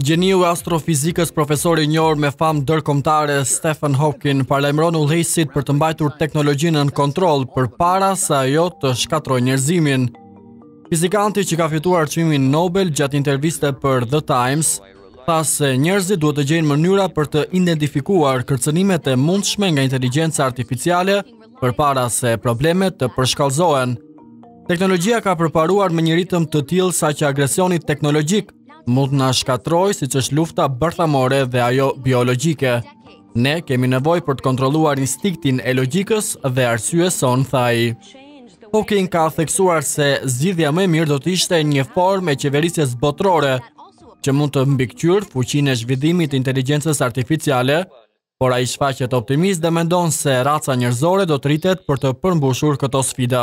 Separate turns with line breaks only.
Gjeniu e astrofizikës profesori i njohur me famë ndërkombëtare Stephen Hawking paralajmëron udhëheqësit për të mbajtur teknologjinë nën kontroll përpara se ajo të shkatërrojë njerëzimin. Fizikanti që ka fituar çmimin Nobel gjatë një interviste për The Times, tha se njerëzit duhet të gjejnë mënyra për të identifikuar kërcënimet e mundshme nga inteligjenca artificiale përpara se problemet të përshkallëzohen. Teknologjia ka përparuar me një ritëm të tillë saqë agresioni teknologjik mund të na shkatërrojë siç është lufta bërthamore dhe ajo biologjike. Ne kemi nevojë për të kontrolluar instinktin e logjikës dhe arsyes sonë tha ai. Hawking ka theksuar se zgjidhja më e mirë do të ishte një formë e qeverisjes botërore që mund të mbikëqyrë fuqinë e zhvillimit të inteligjencës artificiale Por ai shfaqet optimist dhe mendon se raca njerëzore do të rritet për të përmbushur këto sfida.